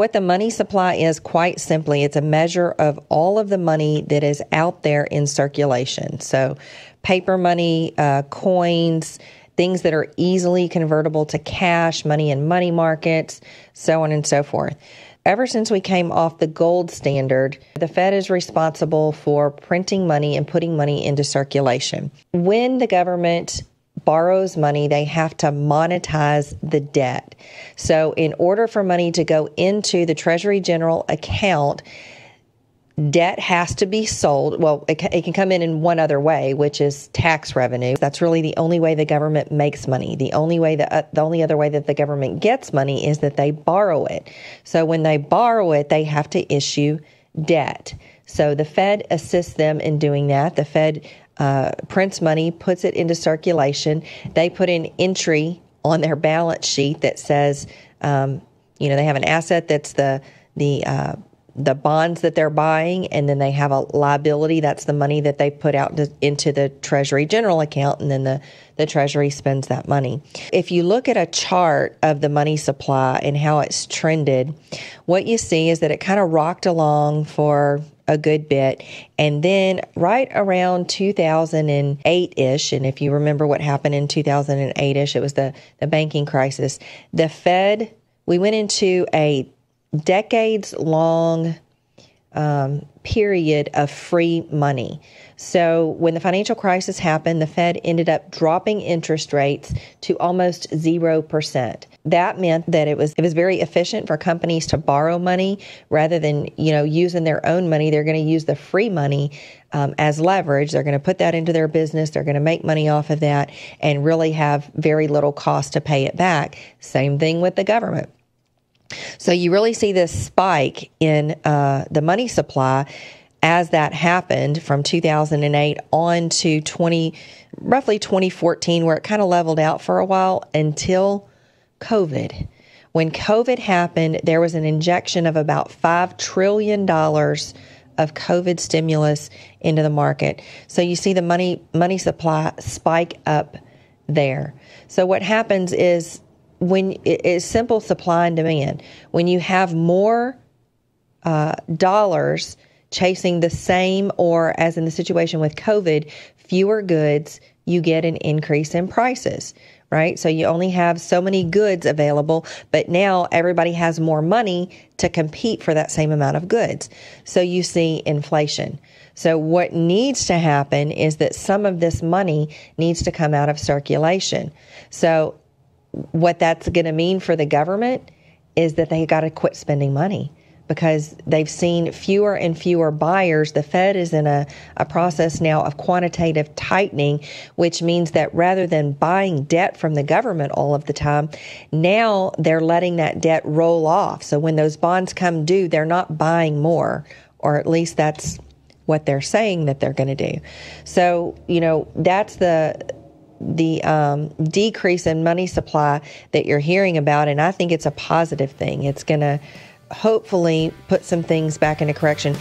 What the money supply is, quite simply, it's a measure of all of the money that is out there in circulation. So, paper money, uh, coins, things that are easily convertible to cash, money in money markets, so on and so forth. Ever since we came off the gold standard, the Fed is responsible for printing money and putting money into circulation. When the government borrows money, they have to monetize the debt. So, in order for money to go into the Treasury General account, debt has to be sold. Well, it, can come in in one other way, which is tax revenue. That's really the only way the government makes money. The only way that uh, the only other way that the government gets money is that they borrow it. So when they borrow it, they have to issue debt. So the Fed assists them in doing that. The Fed uh, prints money, puts it into circulation. They put an entry on their balance sheet that says, um, you know, they have an asset that's the the uh, the bonds that they're buying, and then they have a liability. That's the money that they put out to, into the Treasury General account, and then the, the Treasury spends that money. If you look at a chart of the money supply and how it's trended, what you see is that it kind of rocked along for a good bit. And then right around 2008 ish, and if you remember what happened in 2008 ish, it was the, the banking crisis, the Fed, we went into a decades long um, period of free money. So when the financial crisis happened, the Fed ended up dropping interest rates to almost 0%. That meant that it was it was very efficient for companies to borrow money rather than, you know, using their own money, they're going to use the free money um, as leverage. They're going to put that into their business. They're going to make money off of that and really have very little cost to pay it back. Same thing with the government. So you really see this spike in uh, the money supply as that happened from 2008 on to 20, roughly 2014, where it kind of leveled out for a while until COVID. When COVID happened, there was an injection of about $5 trillion of COVID stimulus into the market. So you see the money money supply spike up there. So what happens is when it's simple supply and demand. When you have more uh, dollars chasing the same, or as in the situation with COVID, fewer goods, you get an increase in prices, right? So you only have so many goods available, but now everybody has more money to compete for that same amount of goods. So you see inflation. So what needs to happen is that some of this money needs to come out of circulation. So what that's going to mean for the government is that they got to quit spending money because they've seen fewer and fewer buyers. The Fed is in a, a process now of quantitative tightening, which means that rather than buying debt from the government all of the time, now they're letting that debt roll off. So when those bonds come due, they're not buying more, or at least that's what they're saying that they're going to do. So, you know, that's the the um, decrease in money supply that you're hearing about, and I think it's a positive thing. It's going to hopefully put some things back into correction.